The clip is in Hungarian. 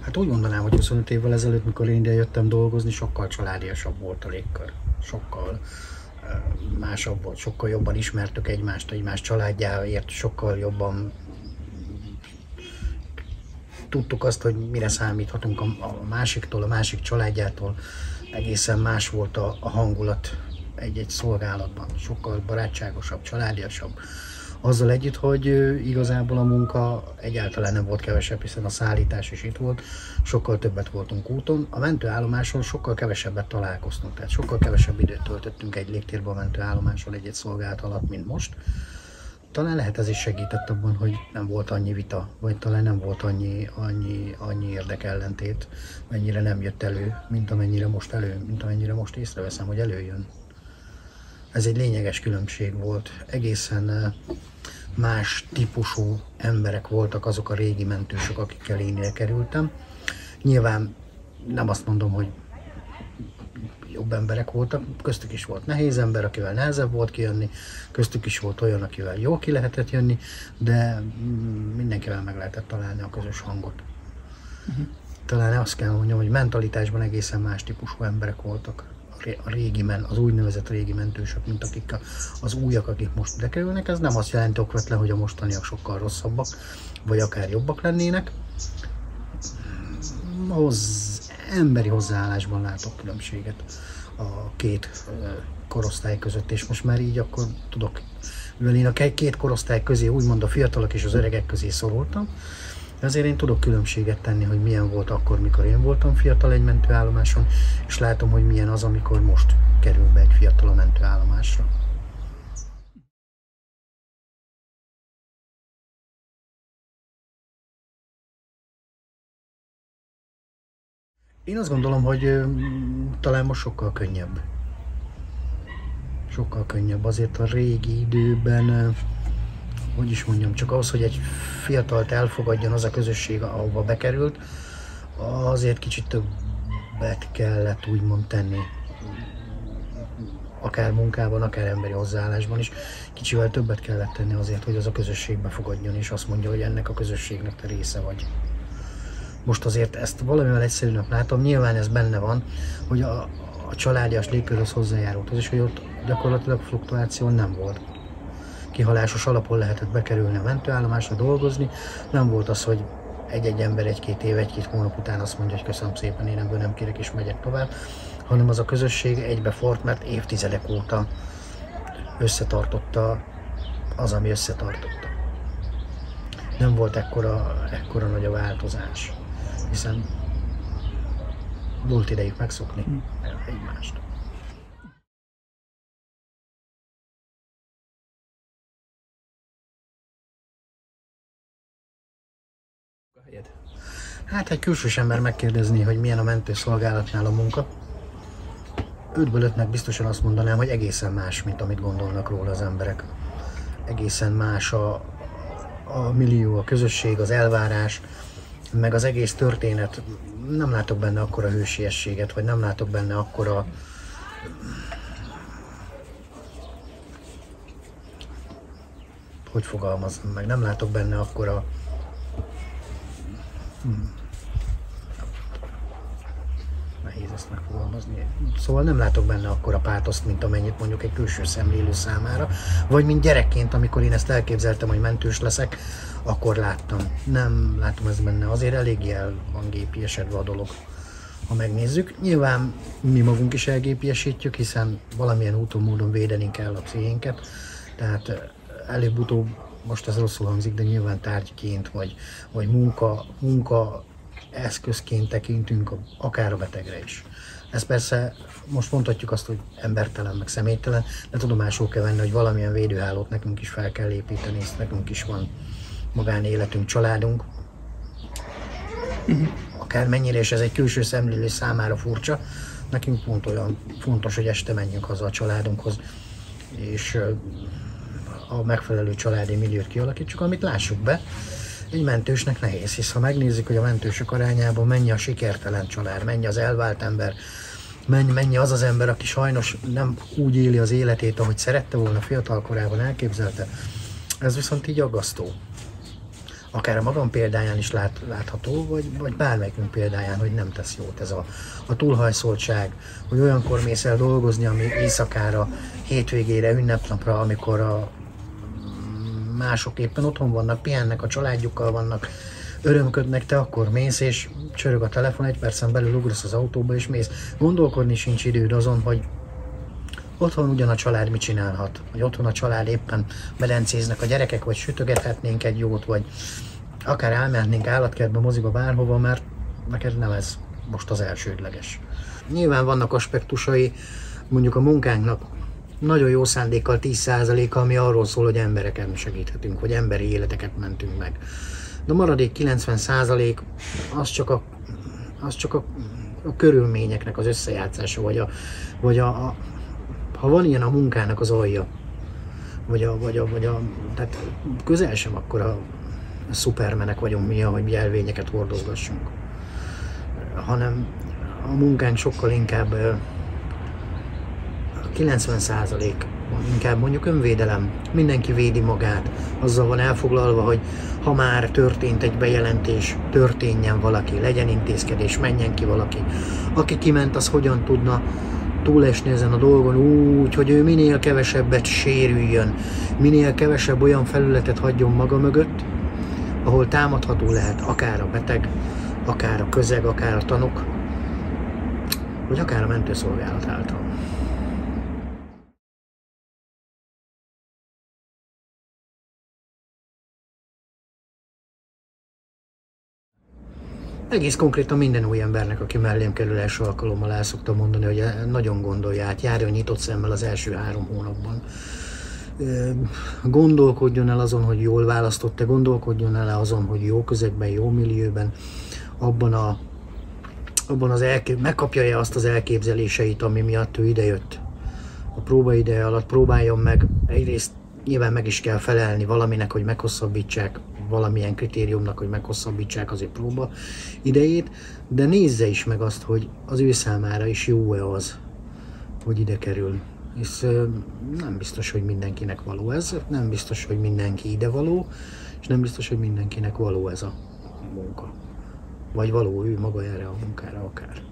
Hát úgy mondanám, hogy 25 évvel ezelőtt, mikor én ide jöttem dolgozni, sokkal családiasabb volt a légkör. Sokkal ö, másabb volt, sokkal jobban ismertük egymást, egymás családjáért, sokkal jobban tudtuk azt, hogy mire számíthatunk a, másiktól, a másik családjától. Egészen más volt a hangulat egy-egy szolgálatban. Sokkal barátságosabb, családiasabb. Azzal együtt, hogy igazából a munka egyáltalán nem volt kevesebb, hiszen a szállítás is itt volt, sokkal többet voltunk úton. A mentőállomáson sokkal kevesebbet találkoztunk, tehát sokkal kevesebb időt töltöttünk egy légtérbe a mentőállomáson egy-egy szolgálat alatt, mint most talán lehet ez is segített abban, hogy nem volt annyi vita, vagy talán nem volt annyi, annyi, annyi érdekellentét, mennyire nem jött elő, mint amennyire most elő, mint amennyire most észreveszem, hogy előjön. Ez egy lényeges különbség volt. Egészen eh, más típusú emberek voltak azok a régi mentősök, akikkel én kerültem. Nyilván nem azt mondom, hogy jobb emberek voltak, köztük is volt nehéz ember, akivel nehezebb volt kijönni, köztük is volt olyan, akivel jó ki lehetett jönni, de mm, mindenkivel meg lehetett találni a közös hangot. Uh-huh. Talán azt kell mondjam, hogy mentalitásban egészen más típusú emberek voltak a ré- a régi men, az úgynevezett régi mentősök, mint akik a, az újak, akik most ide kerülnek. Ez nem azt jelenti okvetlen, hogy a mostaniak sokkal rosszabbak, vagy akár jobbak lennének. Hoz, emberi hozzáállásban látok különbséget a két korosztály között, és most már így akkor tudok, mivel én a két korosztály közé, úgymond a fiatalok és az öregek közé szorultam, ezért én tudok különbséget tenni, hogy milyen volt akkor, mikor én voltam fiatal egy mentőállomáson, és látom, hogy milyen az, amikor most kerül be egy fiatal a mentőállomásra. Én azt gondolom, hogy talán most sokkal könnyebb. Sokkal könnyebb. Azért a régi időben, hogy is mondjam, csak ahhoz, hogy egy fiatalt elfogadjon az a közösség, ahova bekerült, azért kicsit többet kellett úgymond tenni. Akár munkában, akár emberi hozzáállásban is. Kicsivel többet kellett tenni azért, hogy az a közösség befogadjon, és azt mondja, hogy ennek a közösségnek te része vagy. Most azért ezt valamivel egyszerűnek látom, nyilván ez benne van, hogy a, a családias légkörhöz hozzájárult az is, hogy ott gyakorlatilag fluktuáció nem volt. Kihalásos alapon lehetett bekerülni a mentőállomásra dolgozni, nem volt az, hogy egy-egy ember egy-két év, egy-két hónap után azt mondja, hogy köszönöm szépen, én ebből nem kérek és megyek tovább, hanem az a közösség egybefort, mert évtizedek óta összetartotta az, ami összetartotta. Nem volt ekkora, ekkora nagy a változás hiszen volt idejük megszokni egymást. Hát egy külsős ember megkérdezni, hogy milyen a mentőszolgálatnál a munka. Ötből ötnek biztosan azt mondanám, hogy egészen más, mint amit gondolnak róla az emberek. Egészen más a, a millió, a közösség, az elvárás, meg az egész történet, nem látok benne akkora hősiességet, vagy nem látok benne akkora hogy fogalmazom meg, nem látok benne akkora hmm. nehéz ezt megfogalmazni. Szóval nem látok benne akkora pátoszt, mint amennyit mondjuk egy külső szemlélő számára, vagy mint gyerekként, amikor én ezt elképzeltem, hogy mentős leszek, akkor láttam. Nem látom ez benne, azért elég el van gépiesedve a dolog, ha megnézzük. Nyilván mi magunk is elgépiesítjük, hiszen valamilyen úton, módon védeni kell a pszichénket, tehát előbb-utóbb, most ez rosszul hangzik, de nyilván tárgyként, vagy, vagy munka, munka eszközként tekintünk akár a betegre is. Ez persze most mondhatjuk azt, hogy embertelen, meg személytelen, de tudomásul kell venni, hogy valamilyen védőhálót nekünk is fel kell építeni, és nekünk is van magánéletünk, családunk. Akármennyire, és ez egy külső szemlélő számára furcsa, nekünk pont olyan fontos, hogy este menjünk haza a családunkhoz, és a megfelelő családi milliót kialakítsuk, amit lássuk be, egy mentősnek nehéz, hisz ha megnézzük, hogy a mentősök arányában mennyi a sikertelen család, mennyi az elvált ember, mennyi, mennyi az az ember, aki sajnos nem úgy éli az életét, ahogy szerette volna fiatal korában elképzelte, ez viszont így aggasztó. akár a magam példáján is lát, látható, vagy, vagy bármelyikünk példáján, hogy nem tesz jót ez a, a túlhajszoltság, hogy olyankor mész el dolgozni, ami éjszakára, hétvégére, ünnepnapra, amikor a mások éppen otthon vannak, pihennek, a családjukkal vannak, örömködnek, te akkor mész, és csörög a telefon, egy percen belül ugrasz az autóba, és mész. Gondolkodni sincs időd azon, hogy otthon ugyan a család mit csinálhat, vagy otthon a család éppen belencéznek a gyerekek, vagy sütögethetnénk egy jót, vagy akár elmehetnénk állatkertbe, moziba, bárhova, mert neked nem ez most az elsődleges. Nyilván vannak aspektusai mondjuk a munkánknak, nagyon jó szándékkal 10%-a, ami arról szól, hogy embereken segíthetünk, hogy emberi életeket mentünk meg. De a maradék 90% az csak a, az csak a, a körülményeknek az összejátszása, vagy, a, vagy a, a, ha van ilyen a munkának az alja, vagy a, vagy a, vagy a tehát közel sem akkor a, a szupermenek vagyunk mi, hogy mi elvényeket hordozgassunk, hanem a munkánk sokkal inkább 90% inkább mondjuk önvédelem. Mindenki védi magát. Azzal van elfoglalva, hogy ha már történt egy bejelentés, történjen valaki, legyen intézkedés, menjen ki valaki. Aki kiment, az hogyan tudna túlesni ezen a dolgon úgy, hogy ő minél kevesebbet sérüljön, minél kevesebb olyan felületet hagyjon maga mögött, ahol támadható lehet akár a beteg, akár a közeg, akár a tanok, vagy akár a mentőszolgálat által. Egész konkrétan minden új embernek, aki mellém kerül első alkalommal el szoktam mondani, hogy nagyon gondolja át, járjon nyitott szemmel az első három hónapban. Gondolkodjon el azon, hogy jól választott-e, gondolkodjon el azon, hogy jó közegben, jó millióben, abban a abban az elkép, megkapja-e azt az elképzeléseit, ami miatt ő idejött. A próba ideje alatt próbáljon meg, egyrészt nyilván meg is kell felelni valaminek, hogy meghosszabbítsák valamilyen kritériumnak, hogy meghosszabbítsák az ő próba idejét, de nézze is meg azt, hogy az ő számára is jó-e az, hogy ide kerül. És nem biztos, hogy mindenkinek való ez, nem biztos, hogy mindenki ide való, és nem biztos, hogy mindenkinek való ez a munka. Vagy való ő maga erre a munkára akár.